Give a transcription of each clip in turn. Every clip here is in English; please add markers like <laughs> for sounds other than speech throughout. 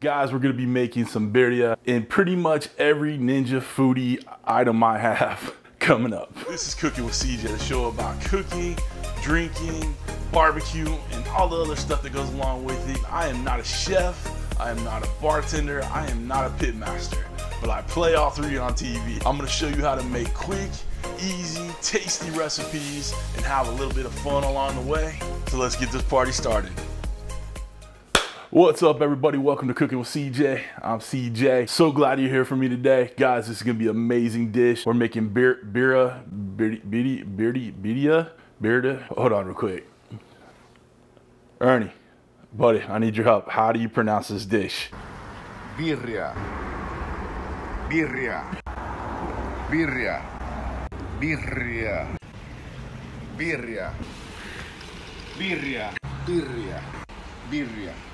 Guys, we're gonna be making some birria in pretty much every Ninja Foodi item I have <laughs> coming up. This is Cooking with CJ, the show about cooking, drinking, barbecue, and all the other stuff that goes along with it. I am not a chef, I am not a bartender, I am not a pit master, but I play all three on TV. I'm gonna show you how to make quick, easy, tasty recipes and have a little bit of fun along the way. So let's get this party started. What's up, everybody? Welcome to Cooking with CJ. I'm CJ. So glad you're here for me today. Guys, this is gonna be an amazing dish. We're making beer, birria, birria, birria, birria, birria. Hold on real quick. Ernie, buddy, I need your help. How do you pronounce this dish? birria, birria, birria, birria, birria, birria, birria, birria.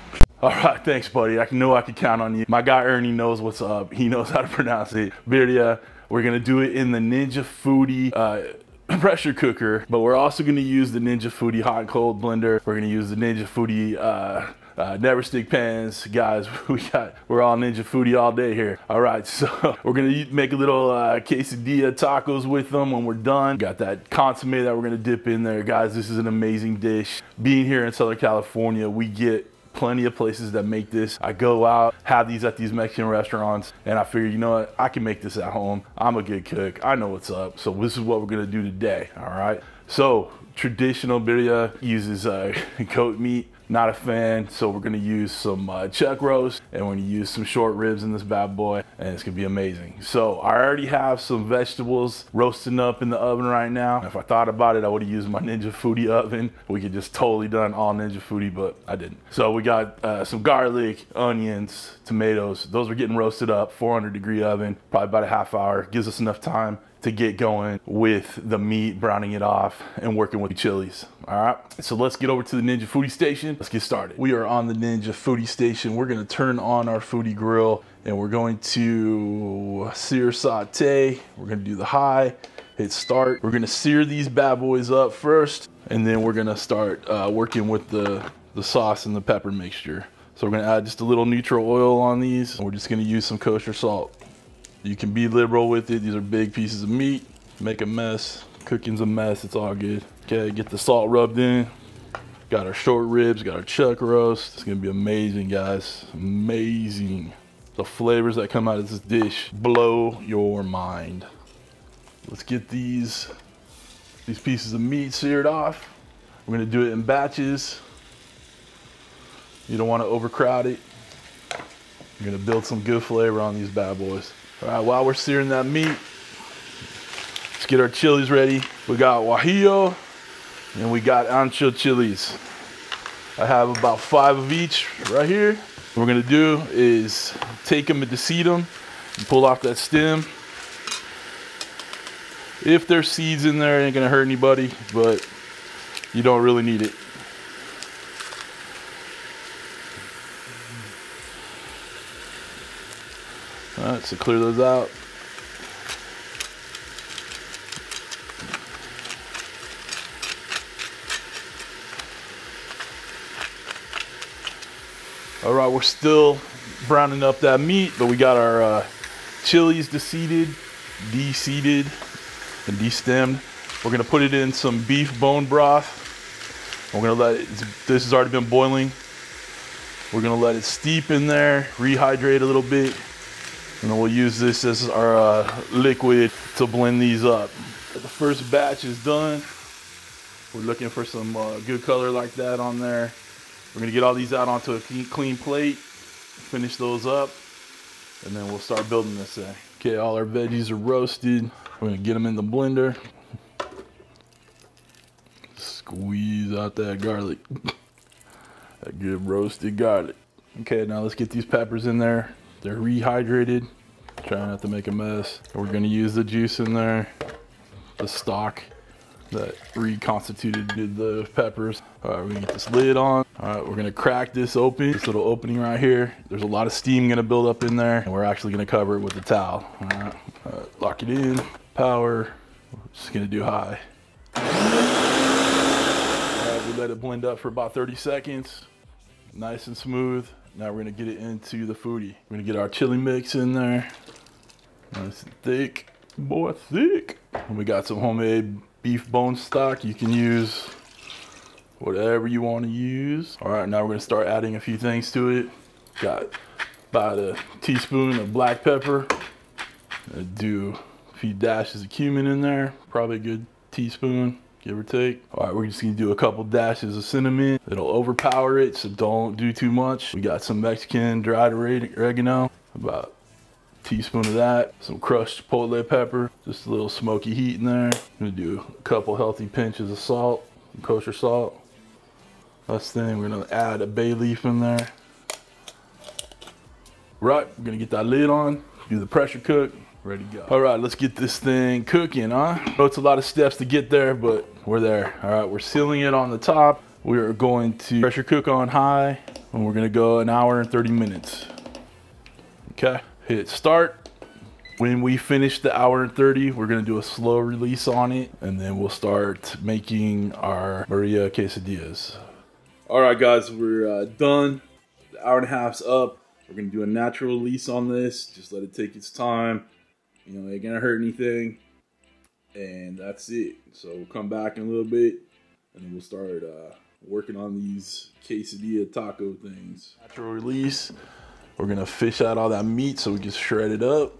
All right, thanks, buddy. I know I can count on you. My guy Ernie knows what's up. He knows how to pronounce it. Birria. We're gonna do it in the Ninja Foodi uh, <clears throat> pressure cooker, but we're also gonna use the Ninja Foodi hot and cold blender. We're gonna use the Ninja Foodi uh, uh, never stick pans, guys. <laughs> We got we're all Ninja Foodi all day here. All right, <laughs> so we're gonna eat, make a little uh, quesadilla tacos with them when we're done. Got that consomme that we're gonna dip in there, guys. This is an amazing dish. Being here in Southern California, we get plenty of places that make this. I go out, have these at these Mexican restaurants, and I figure, you know what, I can make this at home. I'm a good cook. I know what's up. So this is what we're gonna do today, all right? So traditional birria uses uh, <laughs> goat meat. Not a fan, so we're gonna use some uh, chuck roast and we're gonna use some short ribs in this bad boy, and it's gonna be amazing. So I already have some vegetables roasting up in the oven right now. If I thought about it, I would have used my Ninja Foodi oven. We could just totally done all Ninja Foodi, but I didn't. So we got uh, some garlic, onions, tomatoes. Those are getting roasted up, 400 degree oven, probably about a half hour. Gives us enough time to get going with the meat, browning it off, and working with the chilies. All right, so let's get over to the Ninja Foodi Station. Let's get started. We are on the Ninja Foodi Station. We're gonna turn on our Foodi grill and we're going to sear saute. We're gonna do the high, hit start. We're gonna sear these bad boys up first, and then we're gonna start uh, working with the, the sauce and the pepper mixture. So we're gonna add just a little neutral oil on these. We're just gonna use some kosher salt. You can be liberal with it. These are big pieces of meat. Make a mess. Cooking's a mess. It's all good. Okay, get the salt rubbed in. Got our short ribs, got our chuck roast. It's gonna be amazing, guys. Amazing. The flavors that come out of this dish blow your mind. Let's get these, these pieces of meat seared off. We're gonna do it in batches. You don't wanna overcrowd it. You're gonna build some good flavor on these bad boys. All right, while we're searing that meat, let's get our chilies ready. We got guajillo and we got ancho chilies. I have about five of each right here. What we're gonna do is take them and deseed them and pull off that stem. If there's seeds in there, it ain't gonna hurt anybody, but you don't really need it. All right, so clear those out. All right, we're still browning up that meat, but we got our uh, chilies deseeded, deseeded, and destemmed. We're gonna put it in some beef bone broth. We're gonna let it, this has already been boiling. We're gonna let it steep in there, rehydrate a little bit, and we'll use this as our uh, liquid to blend these up. The first batch is done. We're looking for some uh, good color like that on there. We're gonna get all these out onto a clean plate, finish those up, and then we'll start building this thing. Okay, all our veggies are roasted. We're gonna get them in the blender. Squeeze out that garlic. <laughs> that good roasted garlic. Okay, now let's get these peppers in there. They're rehydrated. Try not to make a mess. We're gonna use the juice in there, the stock that reconstituted the peppers. All right, we're gonna get this lid on. All right, we're gonna crack this open, this little opening right here. There's a lot of steam gonna build up in there, and we're actually gonna cover it with a towel. All right, all right lock it in, power. We're just gonna do high. All right, we let it blend up for about 30 seconds. Nice and smooth. Now we're gonna get it into the Foodi. We're gonna get our chili mix in there. Nice and thick. Boy, thick. And we got some homemade beef bone stock. You can use whatever you want to use. All right, now we're gonna start adding a few things to it. Got about a teaspoon of black pepper. Gonna do a few dashes of cumin in there. Probably a good teaspoon give or take. All right, we're just gonna do a couple dashes of cinnamon. It'll overpower it, so don't do too much. We got some Mexican dried oregano, about a teaspoon of that. Some crushed chipotle pepper, just a little smoky heat in there. I'm gonna do a couple healthy pinches of salt, kosher salt. Last thing, we're gonna add a bay leaf in there. Right, we're gonna get that lid on, do the pressure cook, ready to go. All right, let's get this thing cooking, huh? I know it's a lot of steps to get there, but we're there. All right, we're sealing it on the top. We are going to pressure cook on high, and we're gonna go an hour and 30 minutes. Okay, hit start. When we finish the hour and 30, we're gonna do a slow release on it, and then we'll start making our birria quesadillas. All right, guys, we're uh, done. The hour and a half's up. We're gonna do a natural release on this. Just let it take its time. You know, it ain't gonna hurt anything. And that's it. So we'll come back in a little bit and then we'll start uh, working on these quesadilla taco things. Natural release. We're gonna fish out all that meat so we can shred it up.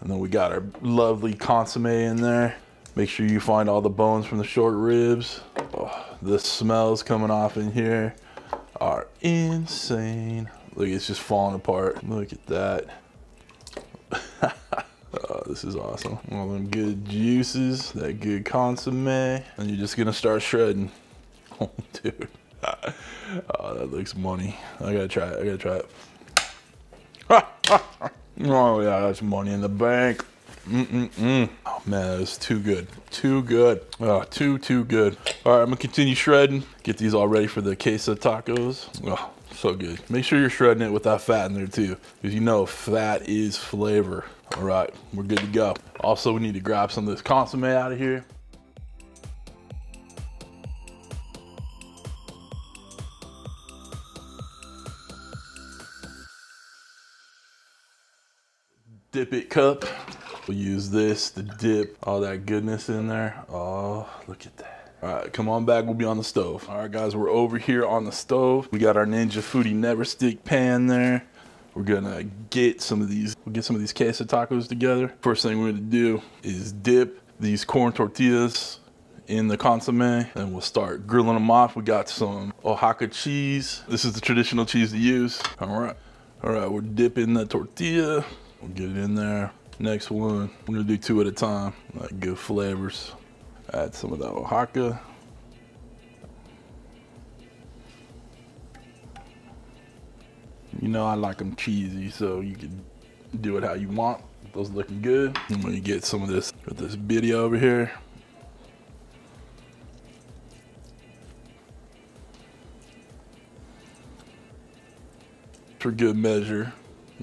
And then we got our lovely consomme in there. Make sure you find all the bones from the short ribs. Oh, the smells coming off in here are insane. Look, it's just falling apart. Look at that. <laughs> This is awesome. All them good juices, that good consomme, and you're just gonna start shredding. <laughs> Oh, dude. <laughs> oh, that looks money. I gotta try it. I gotta try it. <laughs> oh yeah, that's money in the bank. Mm-mm-mm. Oh man, that is too good. Too good. Oh, too, too good. All right, I'm gonna continue shredding. Get these all ready for the queso tacos. Oh, so good. Make sure you're shredding it with that fat in there too, because you know fat is flavor. All right, we're good to go. Also, we need to grab some of this consomme out of here. Dip it cup. We'll use this to dip all that goodness in there. Oh, look at that. All right, come on back. We'll be on the stove. All right, guys, we're over here on the stove. We got our Ninja Foodi Never Stick pan there. We're gonna get some of these, we'll get some of these queso tacos together. First thing we're gonna do is dip these corn tortillas in the consomme and we'll start grilling them off. We got some Oaxaca cheese. This is the traditional cheese to use. All right, all right, we're dipping the tortilla. We'll get it in there. Next one, we're gonna do two at a time, like good flavors. Add some of that Oaxaca. You know I like them cheesy, so you can do it how you want. Those looking good. I'm gonna get some of this with this birria over here. For good measure,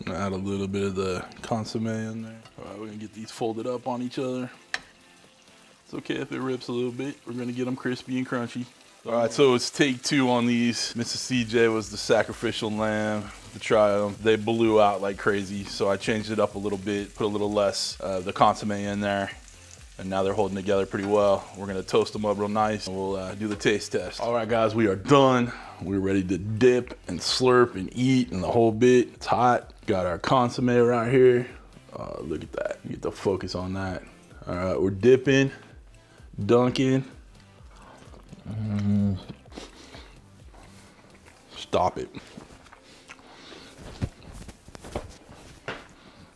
add a little bit of the consomme in there. All right, we're gonna get these folded up on each other. It's okay if it rips a little bit. We're gonna get them crispy and crunchy. All right, so it's take two on these. Mrs. CJ was the sacrificial lamb try them. They blew out like crazy, so I changed it up a little bit, put a little less uh, the consomme in there, and now they're holding together pretty well. We're gonna toast them up real nice, and we'll uh, do the taste test. All right, guys, we are done. We're ready to dip and slurp and eat and the whole bit. It's hot. Got our consomme right here. Uh, look at that. Get the focus on that. All right, we're dipping, dunking. Mm. Stop it.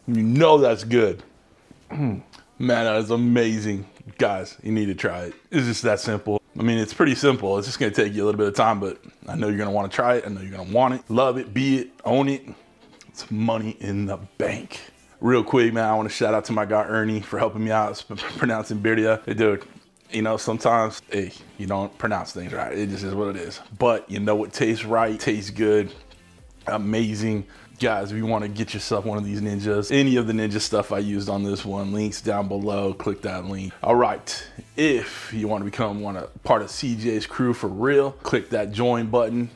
You know that's good. <clears throat> Man, that is amazing. Guys, you need to try it. It's just that simple. I mean, it's pretty simple. It's just gonna take you a little bit of time, but I know you're gonna wanna try it. I know you're gonna want it, love it, be it, own it. It's money in the bank. Real quick, man, I wanna shout out to my guy Ernie for helping me out <laughs> pronouncing birria. Hey, dude, you know, sometimes, hey, you don't pronounce things right. It just is what it is. But you know it tastes right, tastes good, amazing. Guys, if you want to get yourself one of these ninjas, any of the ninja stuff I used on this one, links down below, click that link. All right, if you want to become one of part of CJ's crew for real, click that join button,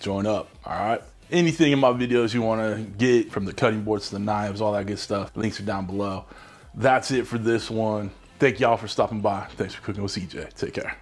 join up, all right? Anything in my videos you want to get from the cutting boards to the knives, all that good stuff, links are down below. That's it for this one. Thank y'all for stopping by. Thanks for cooking with CJ. Take care.